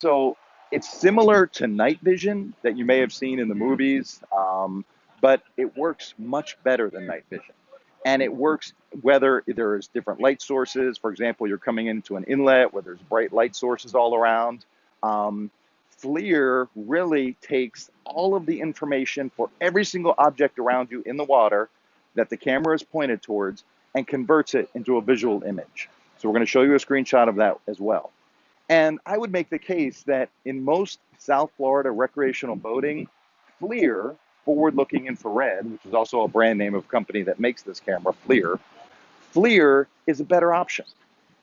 So it's similar to night vision that you may have seen in the movies, um, but it works much better than night vision. And it works whether there's different light sources. For example, you're coming into an inlet where there's bright light sources all around. Um, FLIR really takes all of the information for every single object around you in the water that the camera is pointed towards and converts it into a visual image. So we're going to show you a screenshot of that as well. And I would make the case that in most South Florida recreational boating, FLIR, forward looking infrared, which is also a brand name of a company that makes this camera, FLIR, FLIR is a better option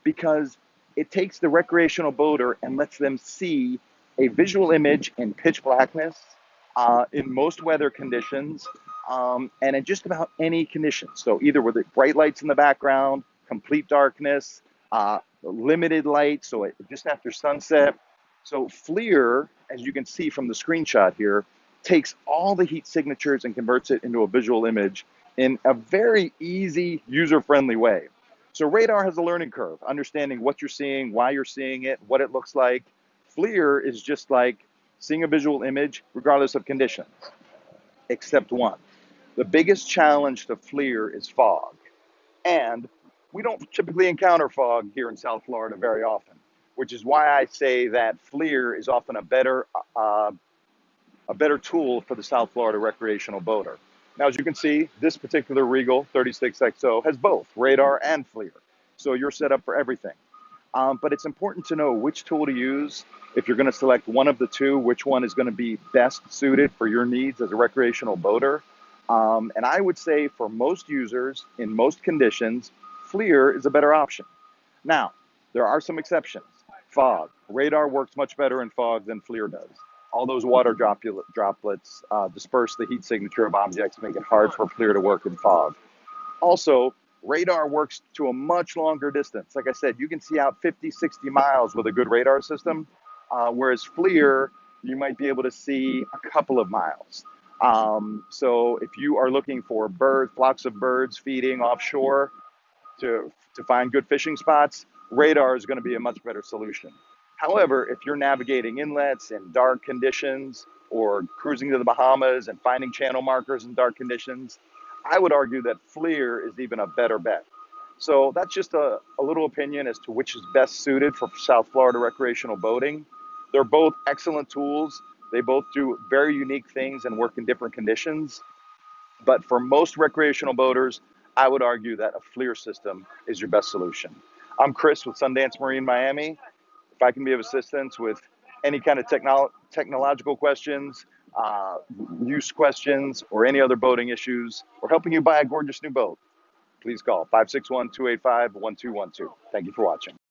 because it takes the recreational boater and lets them see a visual image in pitch blackness uh, in most weather conditions um, and in just about any conditions. So either with the bright lights in the background, complete darkness, uh, limited light, so it, just after sunset. So FLIR, as you can see from the screenshot here, takes all the heat signatures and converts it into a visual image in a very easy, user-friendly way. So radar has a learning curve, understanding what you're seeing, why you're seeing it, what it looks like. FLIR is just like seeing a visual image regardless of conditions, except one. The biggest challenge to FLIR is fog. And we don't typically encounter fog here in South Florida very often, which is why I say that FLIR is often a better, uh, a better tool for the South Florida recreational boater. Now, as you can see, this particular Regal 36XO has both radar and FLIR. So you're set up for everything. Um, but it's important to know which tool to use. If you're going to select one of the two, which one is going to be best suited for your needs as a recreational boater. Um, and I would say for most users in most conditions, FLIR is a better option. Now, there are some exceptions. Fog. Radar works much better in fog than FLIR does. All those water droplets uh, disperse the heat signature of objects, make it hard for FLIR to work in fog. Also, radar works to a much longer distance. Like I said, you can see out 50, 60 miles with a good radar system, uh, whereas FLIR, you might be able to see a couple of miles. Um, so if you are looking for birds, flocks of birds feeding offshore, to, to find good fishing spots, radar is going to be a much better solution. However, if you're navigating inlets in dark conditions or cruising to the Bahamas and finding channel markers in dark conditions, I would argue that FLIR is even a better bet. So that's just a, a little opinion as to which is best suited for South Florida recreational boating. They're both excellent tools. They both do very unique things and work in different conditions. But for most recreational boaters, I would argue that a FLIR system is your best solution. I'm Chris with Sundance Marine Miami. If I can be of assistance with any kind of technolo- technological questions, uh, use questions, or any other boating issues, or helping you buy a gorgeous new boat, please call 561 285 1212. Thank you for watching.